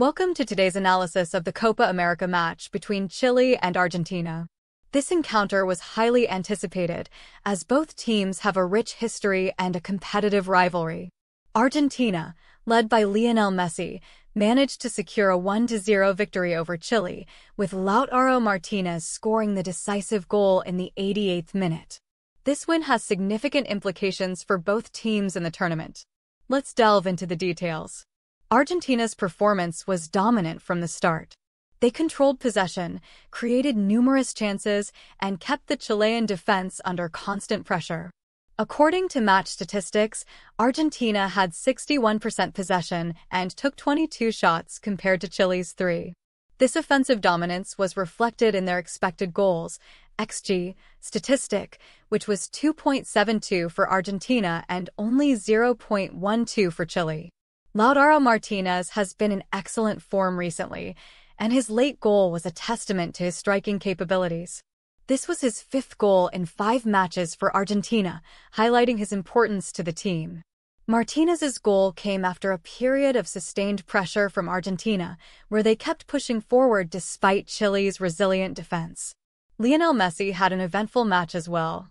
Welcome to today's analysis of the Copa America match between Chile and Argentina. This encounter was highly anticipated, as both teams have a rich history and a competitive rivalry. Argentina, led by Lionel Messi, managed to secure a 1-0 victory over Chile, with Lautaro Martinez scoring the decisive goal in the 88th minute. This win has significant implications for both teams in the tournament. Let's delve into the details. Argentina's performance was dominant from the start. They controlled possession, created numerous chances, and kept the Chilean defense under constant pressure. According to match statistics, Argentina had 61% possession and took 22 shots compared to Chile's 3. This offensive dominance was reflected in their expected goals, XG, statistic, which was 2.72 for Argentina and only 0.12 for Chile. Lautaro Martinez has been in excellent form recently, and his late goal was a testament to his striking capabilities. This was his fifth goal in five matches for Argentina, highlighting his importance to the team. Martinez's goal came after a period of sustained pressure from Argentina, where they kept pushing forward despite Chile's resilient defense. Lionel Messi had an eventful match as well.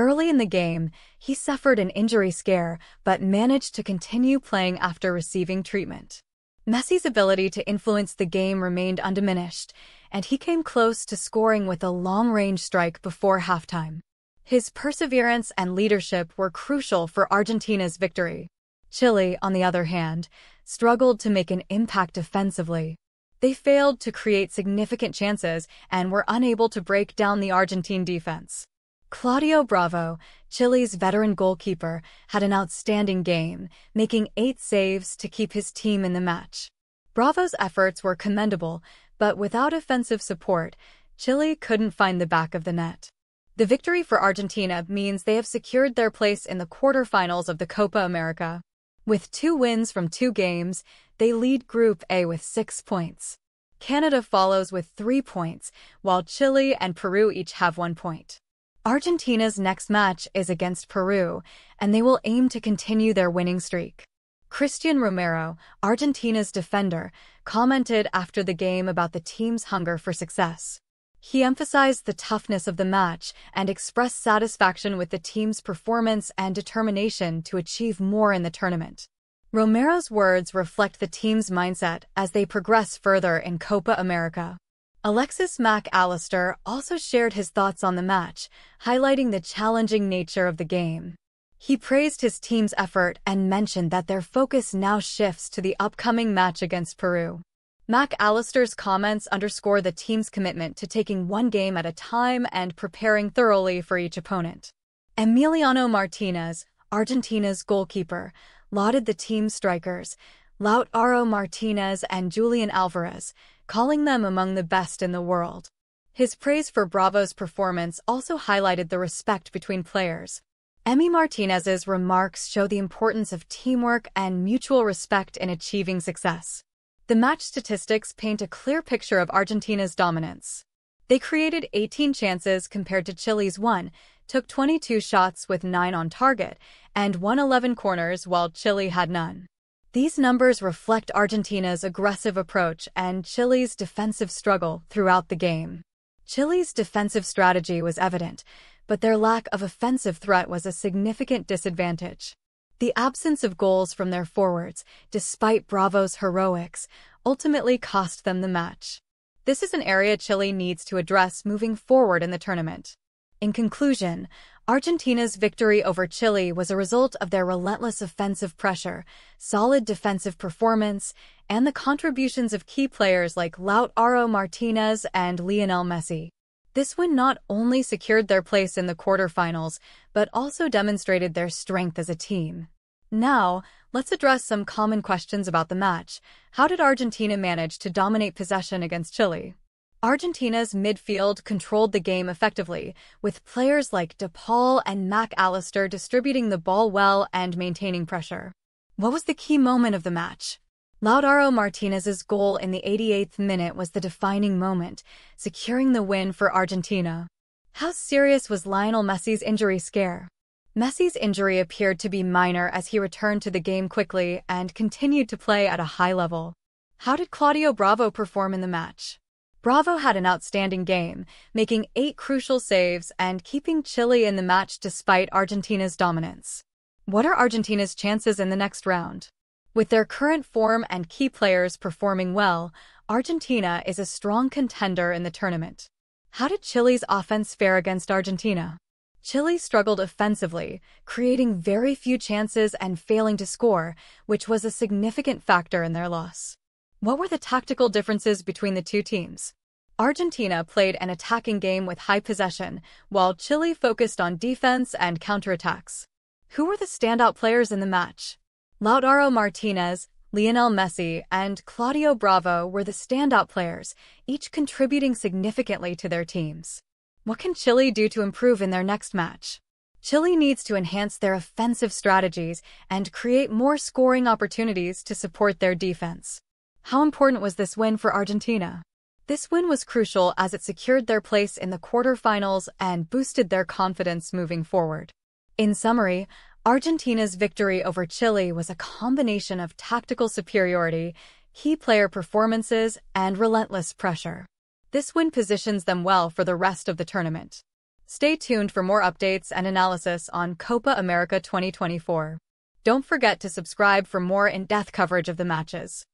Early in the game, he suffered an injury scare but managed to continue playing after receiving treatment. Messi's ability to influence the game remained undiminished, and he came close to scoring with a long-range strike before halftime. His perseverance and leadership were crucial for Argentina's victory. Chile, on the other hand, struggled to make an impact defensively. They failed to create significant chances and were unable to break down the Argentine defense. Claudio Bravo, Chile's veteran goalkeeper, had an outstanding game, making eight saves to keep his team in the match. Bravo's efforts were commendable, but without offensive support, Chile couldn't find the back of the net. The victory for Argentina means they have secured their place in the quarterfinals of the Copa America. With two wins from two games, they lead Group A with six points. Canada follows with three points, while Chile and Peru each have one point. Argentina's next match is against Peru, and they will aim to continue their winning streak. Cristian Romero, Argentina's defender, commented after the game about the team's hunger for success. He emphasized the toughness of the match and expressed satisfaction with the team's performance and determination to achieve more in the tournament. Romero's words reflect the team's mindset as they progress further in Copa America. Alexis Mac Allister also shared his thoughts on the match, highlighting the challenging nature of the game. He praised his team's effort and mentioned that their focus now shifts to the upcoming match against Peru. Mac Allister's comments underscore the team's commitment to taking one game at a time and preparing thoroughly for each opponent. Emiliano Martinez, Argentina's goalkeeper, lauded the team's strikers, Lautaro Martinez and Julian Alvarez, calling them among the best in the world. His praise for Bravo's performance also highlighted the respect between players. Emi Martinez's remarks show the importance of teamwork and mutual respect in achieving success. The match statistics paint a clear picture of Argentina's dominance. They created 18 chances compared to Chile's 1, took 22 shots with 9 on target, and won 11 corners while Chile had none. These numbers reflect Argentina's aggressive approach and Chile's defensive struggle throughout the game. Chile's defensive strategy was evident, but their lack of offensive threat was a significant disadvantage. The absence of goals from their forwards, despite Bravo's heroics, ultimately cost them the match. This is an area Chile needs to address moving forward in the tournament. In conclusion, Argentina's victory over Chile was a result of their relentless offensive pressure, solid defensive performance, and the contributions of key players like Lautaro Martinez and Lionel Messi. This win not only secured their place in the quarterfinals, but also demonstrated their strength as a team. Now, let's address some common questions about the match. How did Argentina manage to dominate possession against Chile? Argentina's midfield controlled the game effectively, with players like De Paul and Mac Allister distributing the ball well and maintaining pressure. What was the key moment of the match? Lautaro Martinez's goal in the 88th minute was the defining moment, securing the win for Argentina. How serious was Lionel Messi's injury scare? Messi's injury appeared to be minor as he returned to the game quickly and continued to play at a high level. How did Claudio Bravo perform in the match? Bravo had an outstanding game, making eight crucial saves and keeping Chile in the match despite Argentina's dominance. What are Argentina's chances in the next round? With their current form and key players performing well, Argentina is a strong contender in the tournament. How did Chile's offense fare against Argentina? Chile struggled offensively, creating very few chances and failing to score, which was a significant factor in their loss. What were the tactical differences between the two teams? Argentina played an attacking game with high possession, while Chile focused on defense and counterattacks. Who were the standout players in the match? Lautaro Martinez, Lionel Messi, and Claudio Bravo were the standout players, each contributing significantly to their teams. What can Chile do to improve in their next match? Chile needs to enhance their offensive strategies and create more scoring opportunities to support their defense. How important was this win for Argentina? This win was crucial as it secured their place in the quarterfinals and boosted their confidence moving forward. In summary, Argentina's victory over Chile was a combination of tactical superiority, key player performances, and relentless pressure. This win positions them well for the rest of the tournament. Stay tuned for more updates and analysis on Copa America 2024. Don't forget to subscribe for more in-depth coverage of the matches.